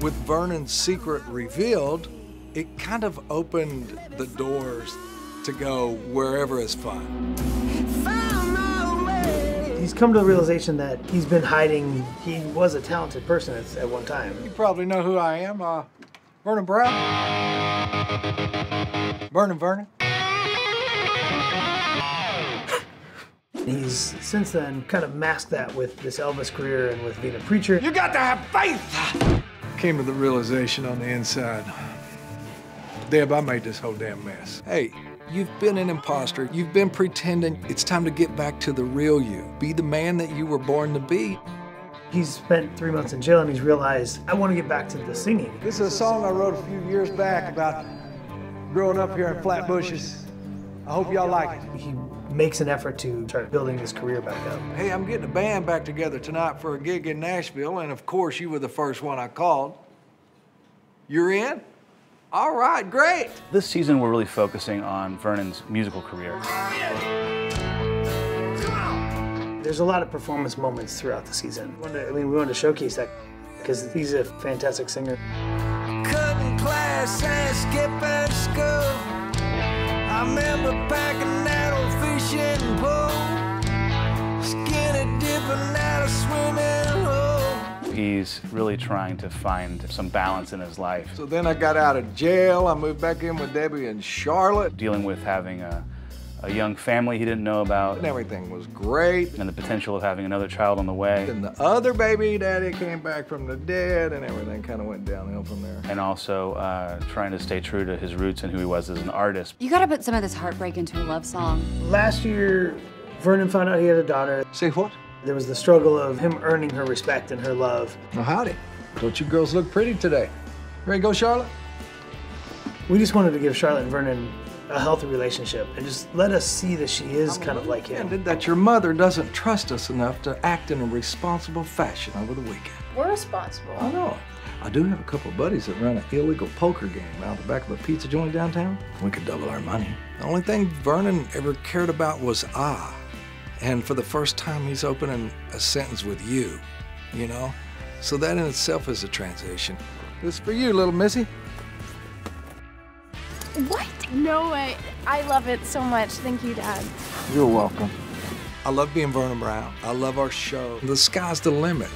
With Vernon's secret revealed, it kind of opened the doors to go wherever is fun. He's come to the realization that he's been hiding. He was a talented person at, at one time. You probably know who I am, uh, Vernon Brown. Vernon Vernon. He's since then kind of masked that with this Elvis career and with being a preacher. You got to have faith! Came to the realization on the inside. Deb, I made this whole damn mess. Hey, you've been an imposter. You've been pretending. It's time to get back to the real you. Be the man that you were born to be. He's spent three months in jail and he's realized, I want to get back to the singing. This is a song I wrote a few years back about growing up here in Flatbushes. I hope y'all like it. He makes an effort to start building his career back up. Hey, I'm getting a band back together tonight for a gig in Nashville, and of course, you were the first one I called. You're in? All right, great. This season, we're really focusing on Vernon's musical career. There's a lot of performance moments throughout the season. To- I mean, we wanted to showcase that because he's a fantastic singer. Cutting class and skipping school. I remember packing He's really trying to find some balance in his life, So then I got out of jail. I moved back in with Debbie and Charlotte, dealing with having a, a young family he didn't know about, and everything was great. and the potential of having another child on the way, And the other baby daddy came back from the dead, and everything kind of went downhill from there. and also uh, trying to stay true to his roots and who he was as an artist. You gotta put some of this heartbreak into a love song. Last year, Vernon found out he had a daughter. Say what? There was the struggle of him earning her respect and her love. Well, howdy. Don't you girls look pretty today? Ready to go, Charlotte? We just wanted to give Charlotte and Vernon a healthy relationship and just let us see that she is kind of like him. That your mother doesn't trust us enough to act in a responsible fashion over the weekend. We're responsible. I know. I do have a couple of buddies that run an illegal poker game out the back of a pizza joint downtown. We could double our money. The only thing Vernon ever cared about was I. And for the first time, he's opening a sentence with you, you know? So that in itself is a transition. This is for you, little missy. What? No way. I love it so much. Thank you, Dad. You're welcome. I love being Vernon Brown. I love our show. The sky's the limit.